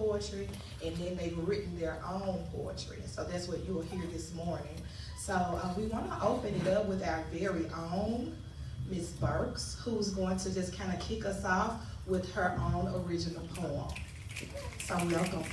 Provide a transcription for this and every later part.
poetry, and then they've written their own poetry. So that's what you will hear this morning. So uh, we want to open it up with our very own Miss Burks, who's going to just kind of kick us off with her own original poem. So welcome.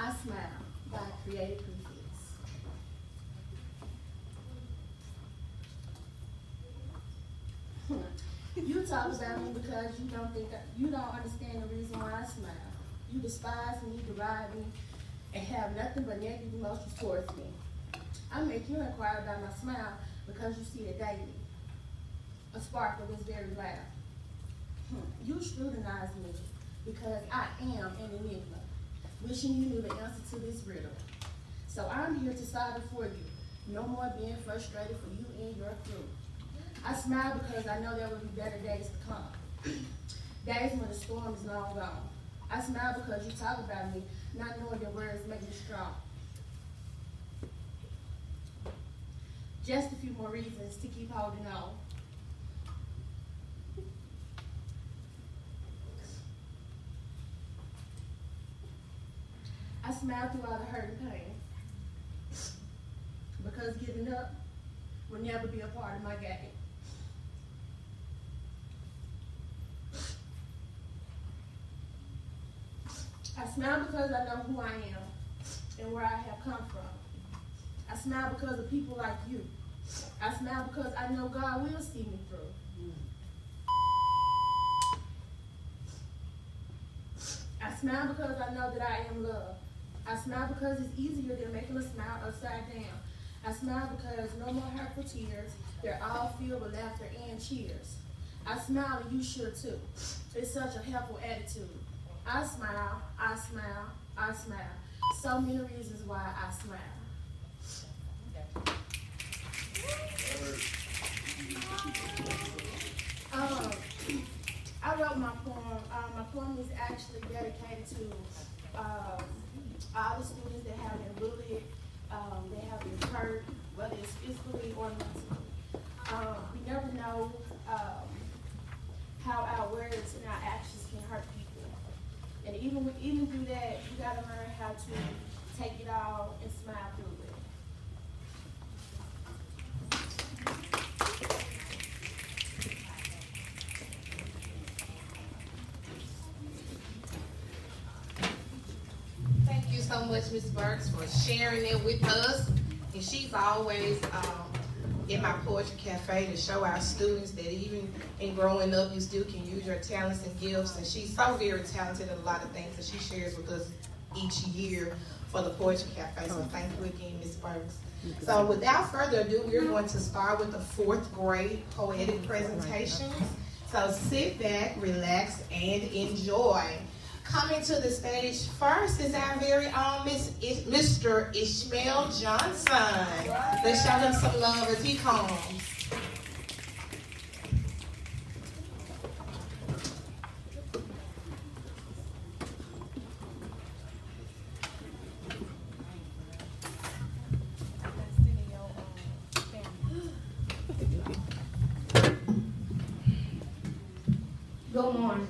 I Smile by Creative Prefix. you talk about me you don't think you don't understand the reason why I smile. You despise me, deride me, and have nothing but negative emotions towards me. I make you inquire about my smile because you see it daily. A sparkle is very loud. Hmm, you scrutinize me because I am an enigma wishing you knew the answer to this riddle. So I'm here to solve it for you. No more being frustrated for you and your crew. I smile because I know there will be better days to come. Days when the storm is long gone. I smile because you talk about me, not knowing your words make me strong. Just a few more reasons to keep holding on. I smile through all the hurt and pain. Because giving up will never be a part of my game. I smile because I know who I am and where I have come from. I smile because of people like you. I smile because I know God will see me through. I smile because I know that I am loved. I smile because it's easier than making a smile upside down. I smile because no more hurtful tears. They're all filled with laughter and cheers. I smile and you should too. It's such a helpful attitude. I smile, I smile, I smile. So many reasons why I smile. Um, I wrote my poem. Um, my poem is actually dedicated to um, all the students that have been bullied, um, they have been hurt, whether it's physically or mentally. Um, we never know um, how our words and our actions can hurt people. And even with, even through that, you gotta learn how to take it all and smile through it. Thank you so much, Ms. Burks, for sharing it with us. And she's always um, in my poetry cafe to show our students that even in growing up, you still can use your talents and gifts. And she's so very talented in a lot of things that she shares with us each year for the poetry cafe. So thank you again, Ms. Burks. So without further ado, we're going to start with the fourth grade poetic presentations. So sit back, relax, and enjoy. Coming to the stage first is our very own Miss Is- Mr. Ishmael Johnson. Let's show him some love as he comes. Good morning.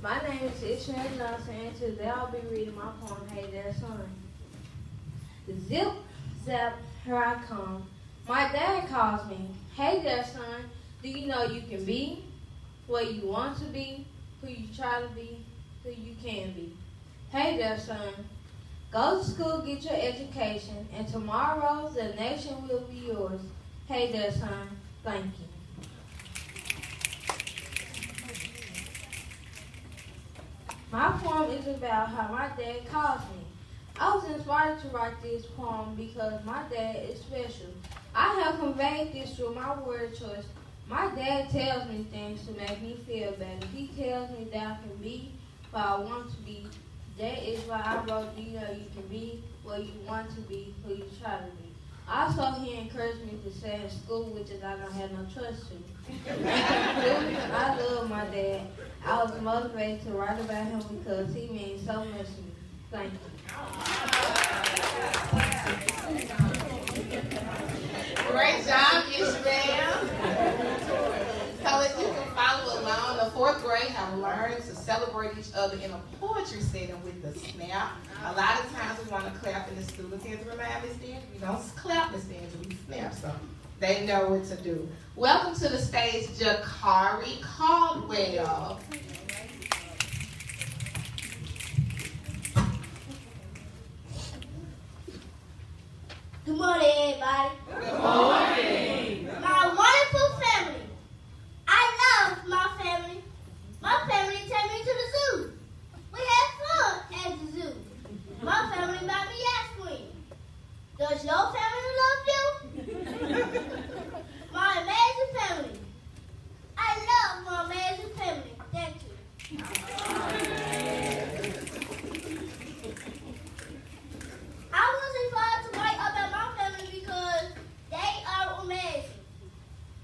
My name is Ishmael Johnson, and today I'll be reading my poem, Hey There Son. Zip, zap, here I come. My dad calls me, Hey there, son. Do you know you can be what you want to be, who you try to be, who you can be? Hey there, son. Go to school, get your education, and tomorrow the nation will be yours. Hey there, son. Thank you. My poem is about how my dad calls me. I was inspired to write this poem because my dad is special. I have conveyed this through my word choice My dad tells me things to make me feel better. He tells me that I can be what I want to be. That is why I wrote, you know, you can be what you want to be, who you try to be. Also, he encouraged me to stay in school, which is I don't have no choice to. I love my dad. I was motivated to write about him because he means so much to me. Thank you. Great job, Ishmael. So as you can follow along, the fourth grade have learned to celebrate each other in a poetry setting with the snap. A lot of times we want to clap in the students here to remind Miss Dandridge. We don't clap Miss Dandridge, we snap. So they know what to do. Welcome to the stage, Jakari Caldwell. Good morning, everybody. Good morning. My wonderful family. I love my family. My family take me to the zoo. We had fun at the zoo. My family bought me ice cream. Does your family love you? my amazing family. I love my amazing family. Thank you. I was inspired to write about my family because they are amazing.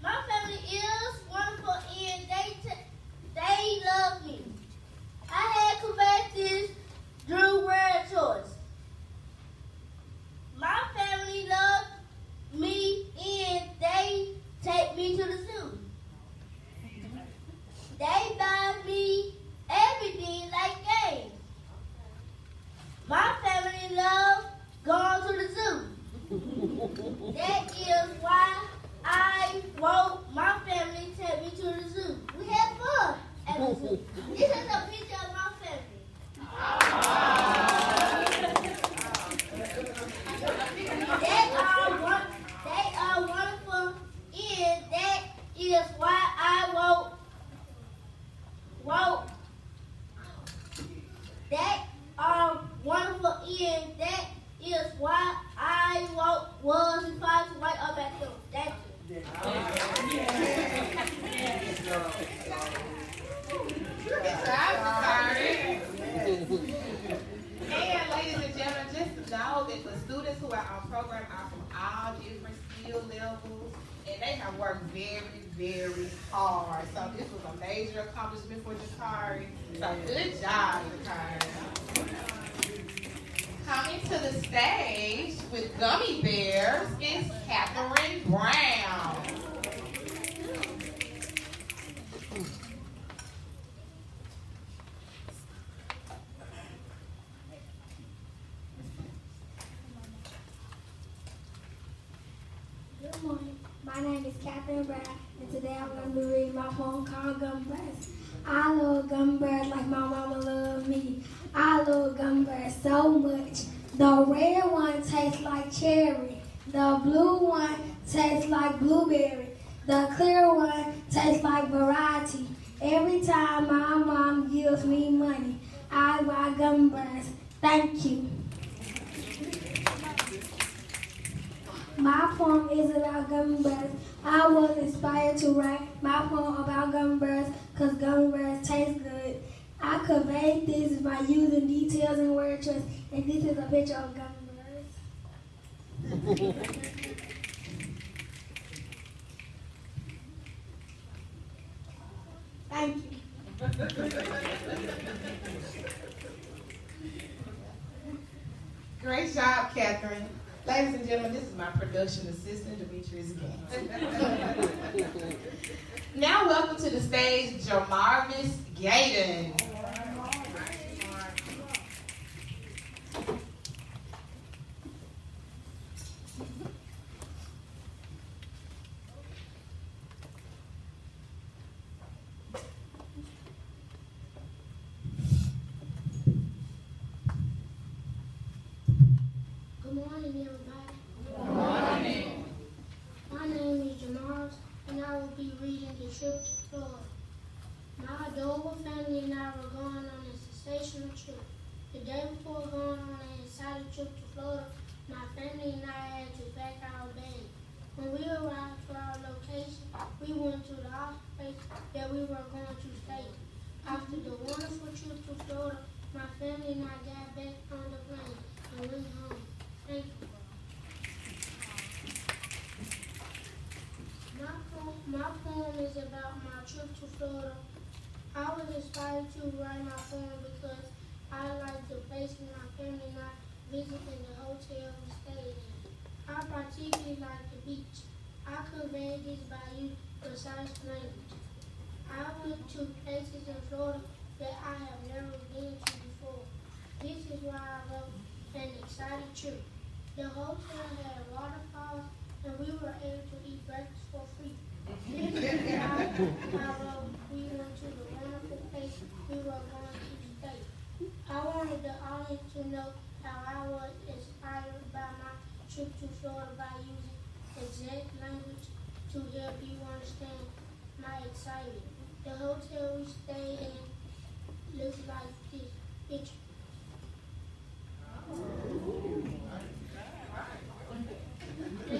My family is wonderful and they t- they love me. I had Quebec's Drew World Choice. My family loves me and they take me to the zoo. They buy me everything like games. My family loves going to the zoo. that is why I wrote my family take me to the zoo. We had fun at the zoo. This is a picture of my family. they are one, they are wonderful, and that is why I wrote wrote that are wonderful, and that is why I wrote, was inspired to write about them. Thank you. Good job, Jakari. And ladies and gentlemen, just know that the students who are on program are from all different skill levels, and they have worked very, very hard. So this was a major accomplishment for Jakari. Good job, Jakari. Coming to the stage with gummy bears is Catherine Brown. Good morning. My name is Catherine Brown, and today I'm going to be reading my poem called Gum. I love gum bears like my mama loved me. I love gum bears so much. The red one tastes like cherry. The blue one tastes like blueberry. The clear one tastes like variety. Every time my mom gives me money, I buy gum bears. Thank you. My poem is about gummy bears. I was inspired to write my poem about gummy bears because gummy bears taste good. I conveyed this by using details and word choice, and this is a picture of gummy bears. Thank you. Great job, Catherine. Ladies and gentlemen, this is my production assistant, Demetrius Gant. now welcome to the stage, Jamarvis Gaydon. Good morning, everybody. Good morning. My name is Jamars, and I will be reading The Trip to Florida. My adorable family and I were going on a sensational trip. The day before going on an exciting trip to Florida, my family and I had to pack our bags. When we arrived to our location, we went to the place that we were going to stay. After the wonderful trip to Florida, my family and I got back on the plane and went home. Thank you. My poem, my poem is about my trip to Florida. I was inspired to write my poem because I like the places my family and I visited and the hotel we stayed in. I particularly like the beach. I convey this by using precise language. I went to places in Florida that I have never been to before. This is why I wrote an exciting trip. The hotel had waterfalls and we were able to eat breakfast for free. This is why I wrote we went to the wonderful place we were going to stay. I wanted the audience to know how I was inspired by my trip to Florida by using exact language to help you understand my excitement. The hotel we stayed in looks like this picture.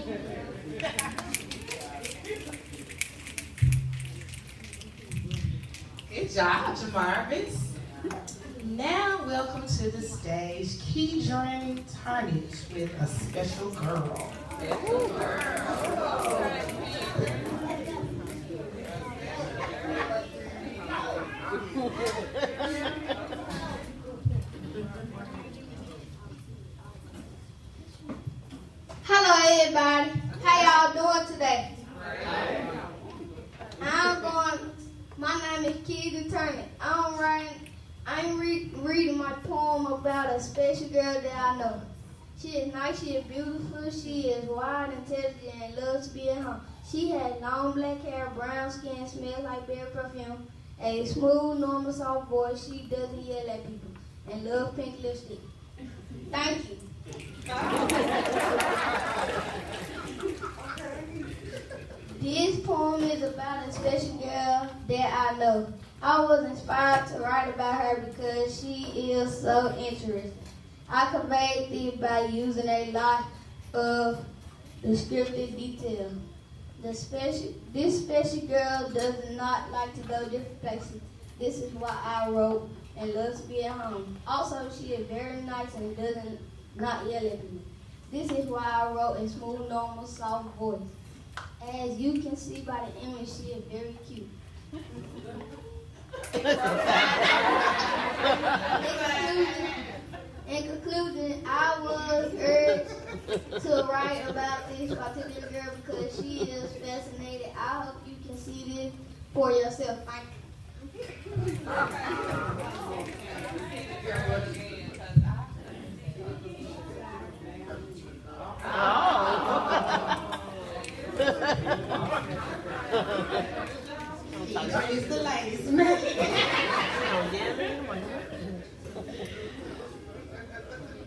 Good job, Jamarvis. Now, welcome to the stage, Keydron Tarnish with a special girl. Hello, everybody. How y'all doing today? I'm going. My name is Keegan Turner. I'm writing. I'm re- reading my poem about a special girl that I know. She is nice. She is beautiful. She is wild, intelligent, and loves to be at home. She has long black hair, brown skin, smells like berry perfume, a smooth, normal, soft voice. She doesn't yell at people, and loves pink lipstick. Thank you. This poem is about a special girl that I know. I was inspired to write about her because she is so interesting. I conveyed it by using a lot of descriptive detail. The special, this special girl does not like to go different places. This is why I wrote and loves to be at home. Also, she is very nice and doesn't not yell at me. This is why I wrote a smooth, normal, soft voice. As you can see by the image, she is very cute. in, conclusion, in conclusion, I was urged to write about this particular girl because she is fascinating. I hope you can see this for yourself. Thank you. Is the man.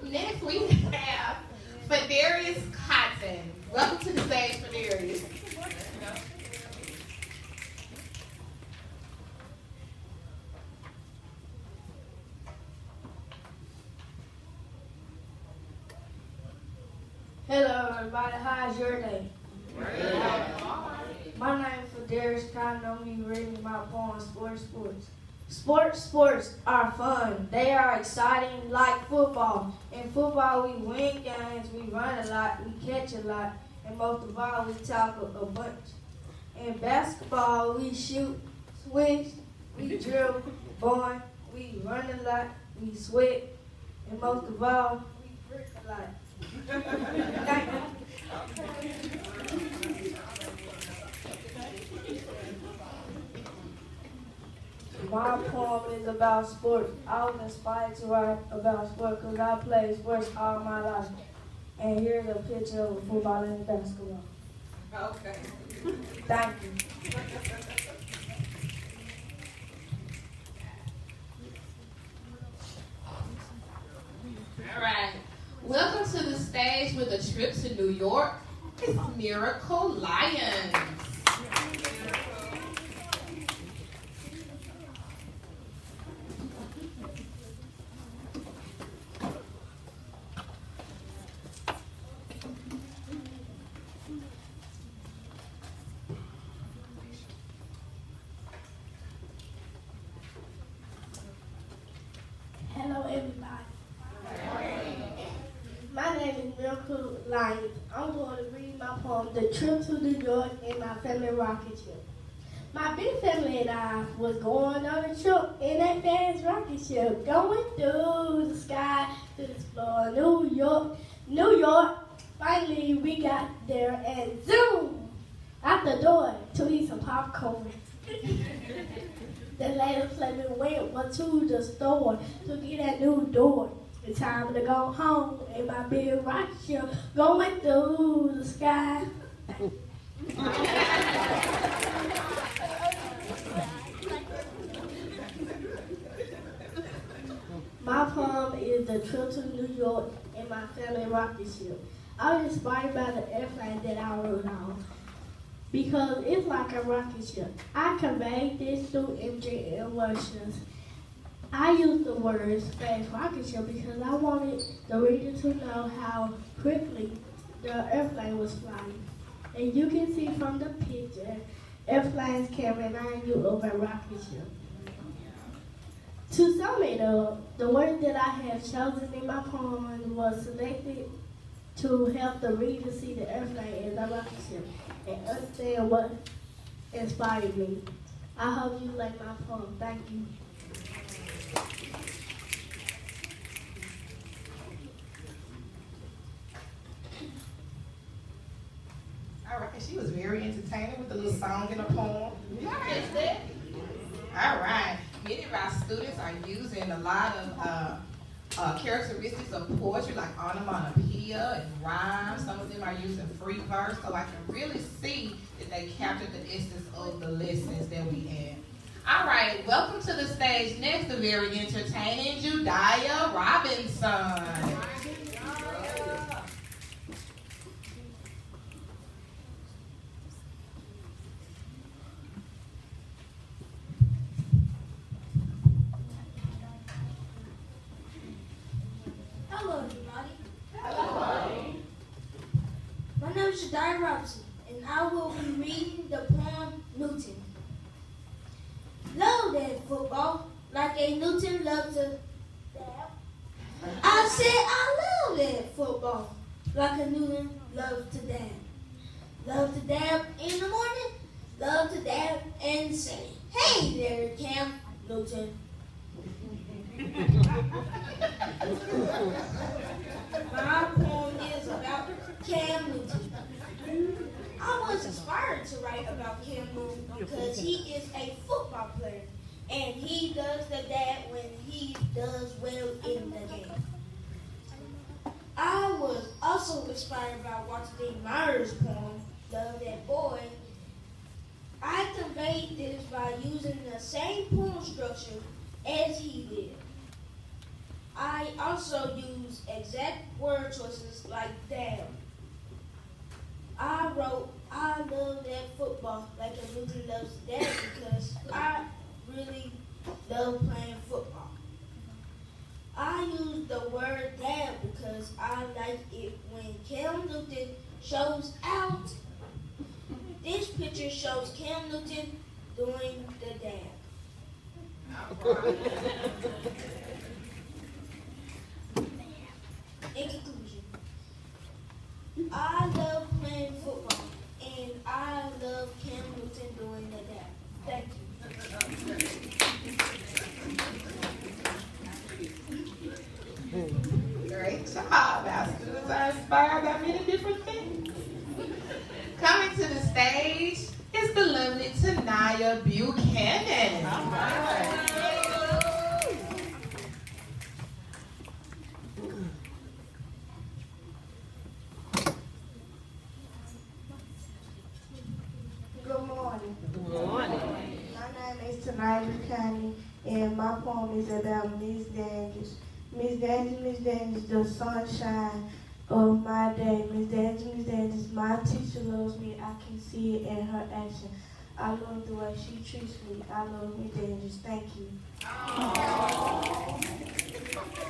Next, we have Fadarius Cotton. Welcome to the stage, Fadarius. Hello, everybody. How's your day? My name is Darius Cotton. I'm be reading poem, Sports Sports. Sports sports are fun. They are exciting like football. In football, we win games, we run a lot, we catch a lot, and most of all, we talk a, bunch. In basketball, we shoot, switch, we drill, boing, we run a lot, we sweat, and most of all, we freak a lot. Thank you. My poem is about sports. I was inspired to write about sports because I played sports all my life. And here's a picture of football and basketball. Okay. Thank you. All right. Welcome to the stage with a trip to New York. It's Miracle Lions. York in my family rocket ship. My big family and I was going on a trip in that fast rocket ship, going through the sky to explore New York. New York. Finally, we got there and zoom out the door to eat some popcorn. the plan we went to the store to get that new door. It's time to go home in my big rocket ship going through the sky. My poem is the trip to New York and my family rocket ship. I was inspired by the airplane that I rode on because it's like a rocket ship. I conveyed this through imagery and emotions. I used the words fast rocket ship because I wanted the reader to know how quickly the airplane was flying. And you can see from the picture, airplanes can remind you of a rocket ship. To sum it up, the word that I have chosen in my poem was selected to help the reader see the airplane as a rocket ship and understand what inspired me. I hope you like my poem. Thank you. All right, she was very entertaining with a little song in the poem. All right, many of our students are using a lot of uh, uh, characteristics of poetry like onomatopoeia and rhyme. Some of them are using free verse, so I can really see that they captured the essence of the lessons that we had. All right, welcome to the stage next, the very entertaining Judiah Robinson. Hello, everybody. Hello. My name is Shadiah Robinson, and I will be reading the poem Newton. Love that football, like a Newton loves to dab. I said I love that football, like a Newton loves to dab. Love to dab in the morning, love to dab and say, Hey there, Cam Newton. My poem is about Cam Newton. I was inspired to write about Cam Newton because he is a football player and he does the dab when he does well in the game. I was also inspired by Walter D. Myers' poem, Love That Boy. I conveyed this by using the same poem structure as he did. I also use exact word choices like damn. I wrote, I love that football like a movie loves that because I really love playing football. I use the word dab because I like it when Cam Newton shows out. This picture shows Cam Newton doing the dab. In conclusion, I love playing football and I love Cam Newton doing the dab. Thank Great job. Our students are inspired by many different things. Coming to the stage is the lovely Tanaya Buchanan. Good morning. Good morning. My name is Tanaya Buchanan, and my poem is about Miss Daniels. Miss Daniels, Miss Daniels, the sunshine of my day. Miss Daniels, Miss Daniels, my teacher loves me. I can see it in her action. I love the way she treats me. I love Miss Daniels. Thank you.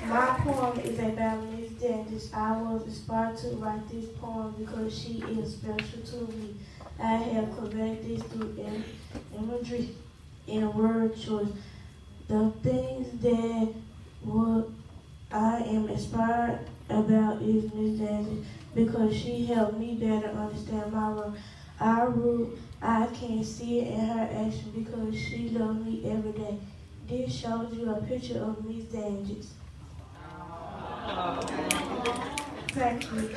My poem is about Miss Daniels. I was inspired to write this poem because she is special to me. I have conveyed this through imagery and word choice. The things that what I am inspired about is Miss Dancy because she helped me better understand my work. I root, I can see it in her action because she loves me every day. This shows you a picture of Miss Danges. Thank you.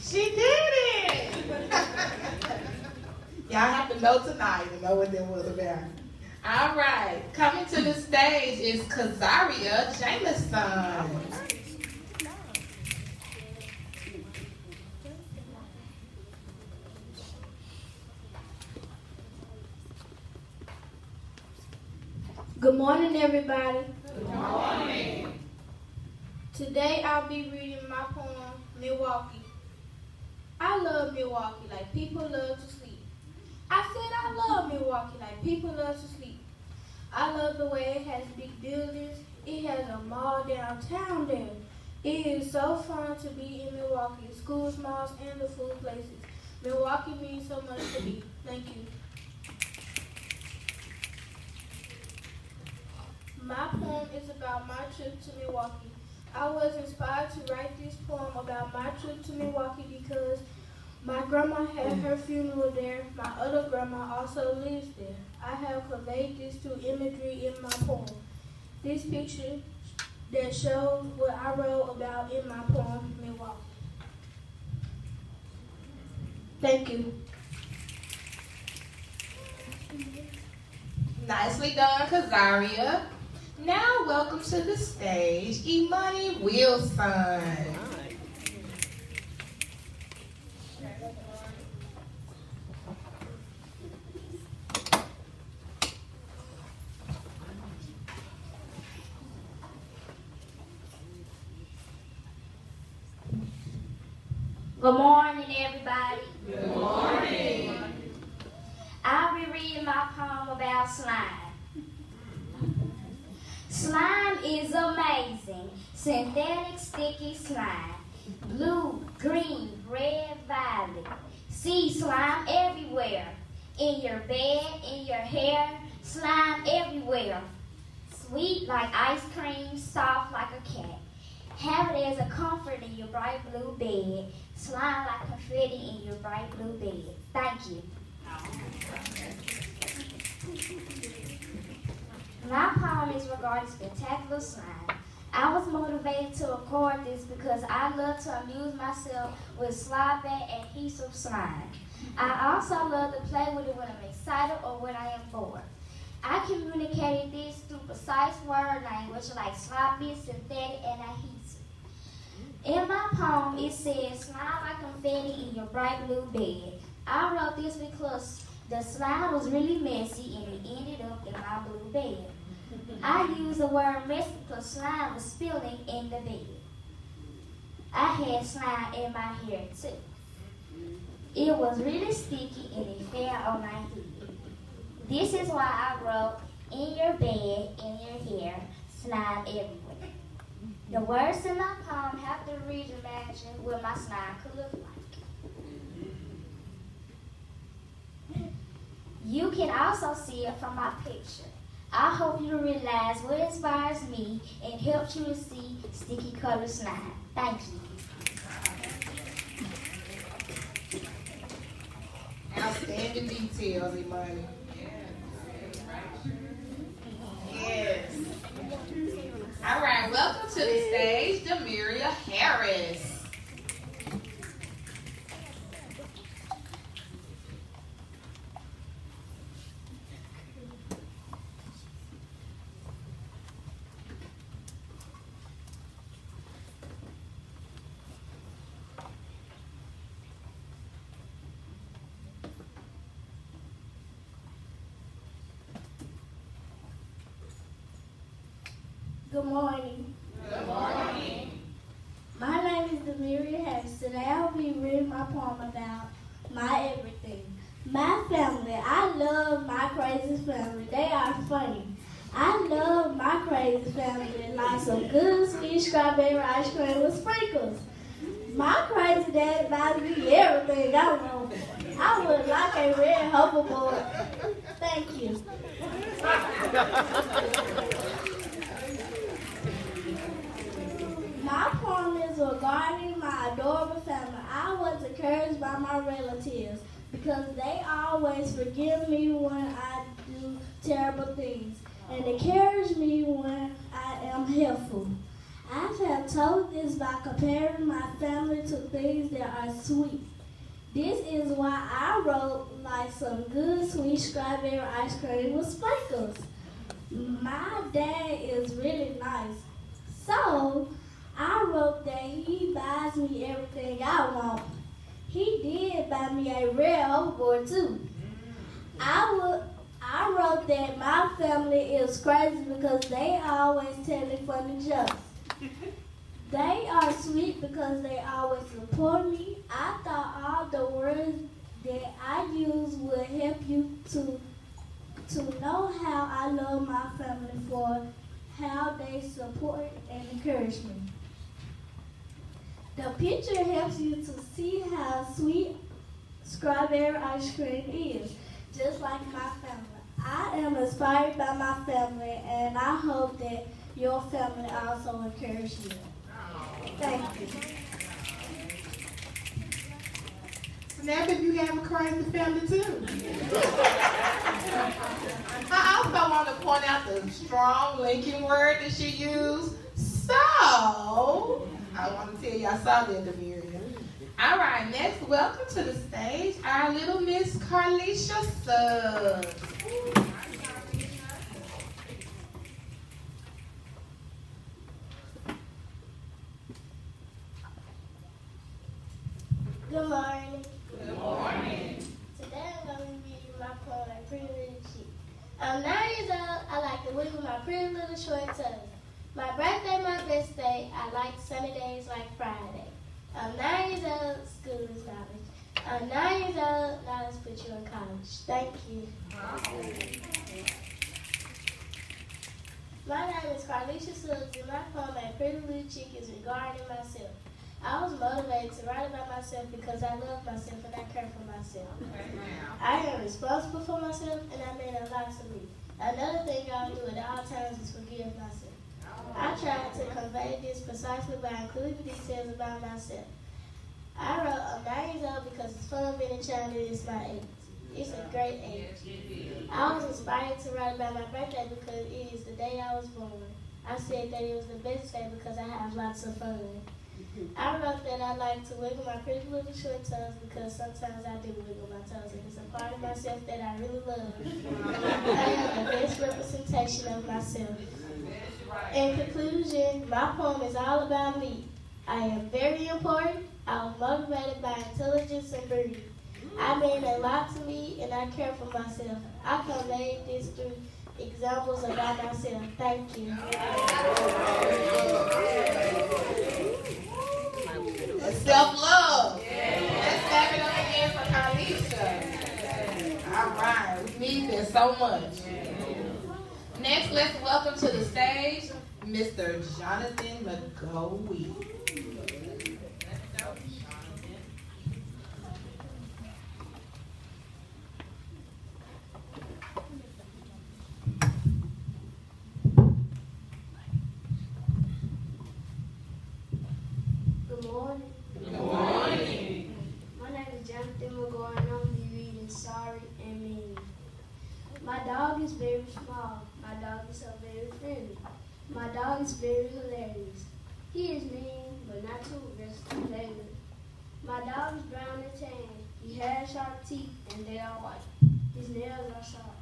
She did it! Y'all have to know tonight to know what that was about. All right, coming to the stage is Kazaria Jameson. Good morning, everybody. Good morning. Today I'll be reading my poem, Milwaukee. I love Milwaukee like people love to sleep. I said I love Milwaukee like people love to sleep. I love the way it has big buildings. It has a mall downtown there. It is so fun to be in Milwaukee, schools, malls, and the food places. Milwaukee means so much to me. Thank you. My poem is about my trip to Milwaukee. I was inspired to write this poem about my trip to Milwaukee because my grandma had her funeral there. My other grandma also lives there. I have conveyed this to imagery in my poem. This picture that shows what I wrote about in my poem, Milwaukee. Thank you. Nicely done, Kazaria. Now, welcome to the stage, Imani Wilson. Good morning, everybody. Good morning. I'll be reading my poem about slime. Slime is amazing. Synthetic sticky slime. Blue, green, red, violet. See slime everywhere. In your bed, in your hair, slime everywhere. Sweet like ice cream, soft like a cat. Have it as a comfort in your bright blue bed. Slime like confetti in your bright blue bed. Thank you. My poem is regarding spectacular slime. I was motivated to record this because I love to amuse myself with slime and adhesive slime. I also love to play with it when I'm excited or when I am bored. I communicated this through precise word language like sloppy, synthetic, and adhesive. In my poem, it says, slime like confetti in your bright blue bed. I wrote this because the slime was really messy and it ended up in my blue bed. I used the word messy because slime was spilling in the bed. I had slime in my hair too. It was really sticky and it fell on my head. This is why I wrote, in your bed, in your hair, slime everywhere. The words in my poem have to reimagine what my slime could look like. You can also see it from my picture. I hope you realize what inspires me and helps you to see sticky color slime. Thank you. Outstanding details, Imani. Yes. All right, welcome to the stage, Demiria Harris. Good morning. Good morning. My name is Demiria Harris. Today I'll be reading my poem about my everything. My family. I love my crazy family. They are funny. I love my crazy family. Like some good sweet strawberry ice cream with sprinkles. My crazy dad buys me everything I want. I would like a red hoverboard. Thank you. Is regarding my adorable family. I was encouraged by my relatives because they always forgive me when I do terrible things and encourage me when I am helpful. I have told this by comparing my family to things that are sweet. This is why I wrote like some good sweet strawberry ice cream with sprinkles. My dad is really nice. So I wrote that he buys me everything I want. He did buy me a real hoverboard too. I I wrote that my family is crazy because they always tell me funny jokes. They are sweet because they always support me. I thought all the words that I use would help you to to know how I love my family for how they support and encourage me. The picture helps you to see how sweet strawberry ice cream is, just like my family. I am inspired by my family, and I hope that your family also encourages you. Thank you. Snap if you have a crazy family too. I also want to point out the strong linking word that she used. So, I want to tell saw that, Demiria. All right, next, welcome to the stage, our little Miss Carlisha Suggs. Good morning. Good morning. Today I'm going to be reading my poem, My Pretty Little Cheek. I'm nine years old. I like to wiggle my pretty little short toes. My birthday, my best day. I like sunny days like Friday. I'm nine years old. School is knowledge. I'm nine years old. Now let's put you in college. Thank you. My name is Carlisha Suggs, and my poem, My Pretty Little Chick, is regarding myself. I was motivated to write about myself because I love myself and I care for myself. I am responsible for myself and I made a lot of me. Another thing I'll do at all times is forgive myself. I tried to convey this precisely by including details about myself. I wrote, I'm nine years old because it's fun being a child and it's my age. It's a great age. I was inspired to write about my birthday because it is the day I was born. I said that it was the best day because I have lots of fun. I wrote that I like to wiggle my pretty little short toes because sometimes I do wiggle my toes and it's a part of myself that I really love. I am the best representation of myself. In conclusion, my poem is all about me. I am very important. I am motivated by intelligence and beauty. I mean a lot to me and I care for myself. I conveyed this through examples about myself. Thank you. Self-love. Let's clap it up again for Carlisha. All right, we need this so much. Next, let's welcome to the stage Mr. Jonathan McGoey. Good morning. Good morning. My name is Jonathan McGoy and I'm going to be reading Sorry and Mean. My dog is very small. My dog is so very friendly. My dog is very hilarious. He is mean, but not too aggressive lately. My dog is brown and tan. He has sharp teeth and they are white. His nails are sharp.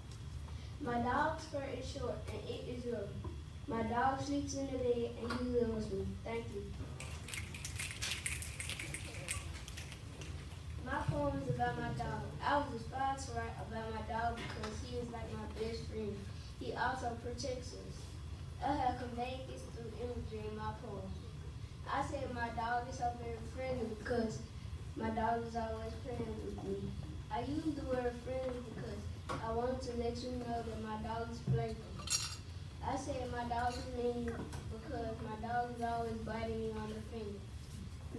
My dog's fur is short and it is rubber. Sleeps in the bed and he loves me. Thank you. My poem is about my dog. I was inspired to write about my dog because he is like my best friend. He also protects us. I have conveyed this through imagery in my poem. I said my dog is so very friendly because my dog is always playing with me. I use the word friendly because I want to let you know that my dog is playful. I said my dog is mean because my dog is always biting me on the finger.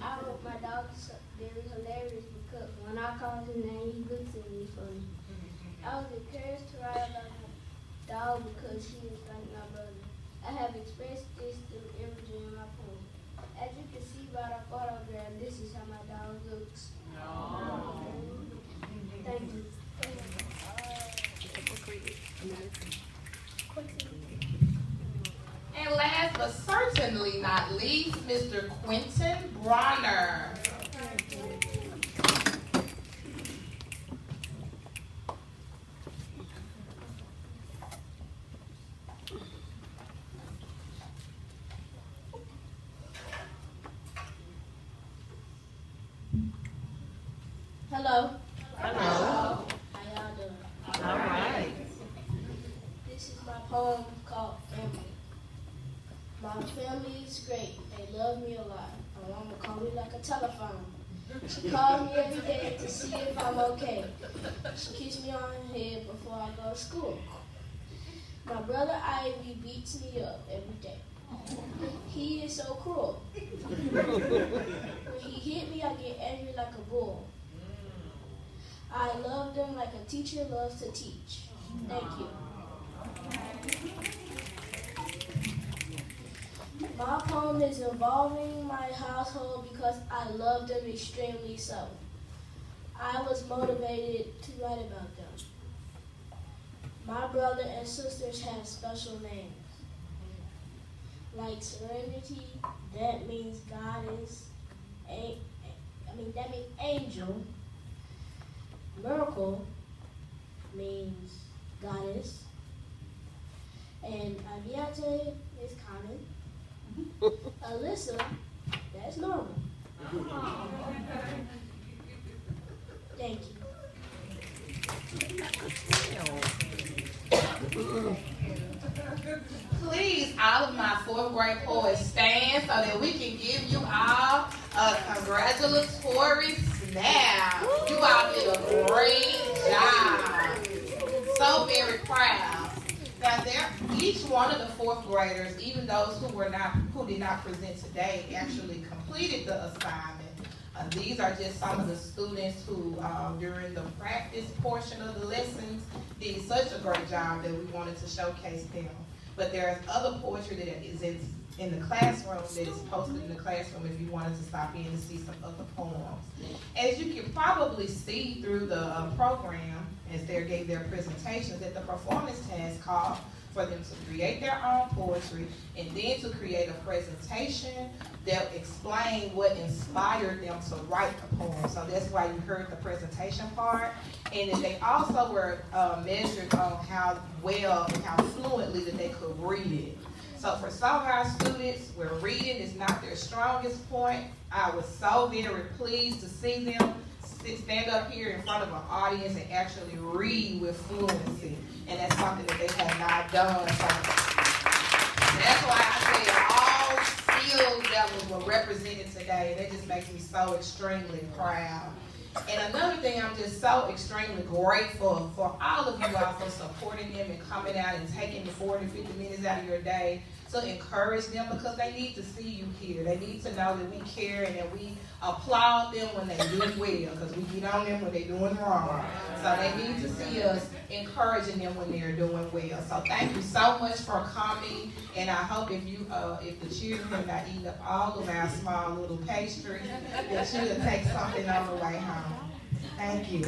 I wrote my dog is very hilarious because when I call his name, he looks at me funny. I was encouraged to write about my dog because he is like my brother. I have expressed this through imagery in my poem. As you can see by the photograph, this is how my dog looks. Thank you. And last but certainly not least, Mr. Quentin Bronner. Hello. Hello. How y'all doing? All right. This is my poem called Family. My family is great. They love me a lot. My mama call me like a telephone. She calls me every day to see if I'm okay. She kisses me on the head before I go to school. My brother Ivy beats me up every day. He is so cruel. When he hit me, I get angry like a bull. I love them like a teacher loves to teach. Thank you. My poem is involving my household because I love them extremely so. I was motivated to write about them. My brother and sisters have special names. Like Serenity, that means goddess. A- I mean, that means angel. Miracle means goddess. And Aviate is common. Alyssa, that's normal. Thank you. Please, all of my fourth grade poets stand so that we can give you all a congratulatory snap. You all did a great job. So very proud. Now, there, each one of the fourth graders, even those who were not, did not present today, actually completed the assignment. Uh, these are just some of the students who, um, during the practice portion of the lessons, did such a great job that we wanted to showcase them. But there's other poetry that is in, in the classroom that is posted in the classroom if you wanted to stop in and see some other poems. As you can probably see through the uh, program, as they gave their presentations, that the performance task called for them to create their own poetry and then to create a presentation that explained what inspired them to write the poem. So that's why you heard the presentation part. And that they also were uh, measured on how well and how fluently that they could read it. So for some of our students where reading is not their strongest point, I was so very pleased to see them stand up here in front of an audience and actually read with fluency. And that's something that they have not done. So that's why I say all skill levels were represented today. And that just makes me so extremely proud. And another thing, I'm just so extremely grateful for all of you all for supporting them and coming out and taking the 40, 50 minutes out of your day to encourage them because they need to see you here. They need to know that we care and that we applaud them when they do well because we get on them when they're doing wrong. So they need to see us encouraging them when they're doing well. So thank you so much for coming. And I hope if you, uh, if the children have not eaten up all of our small little pastries, that you'll take something on the way home. Thank you.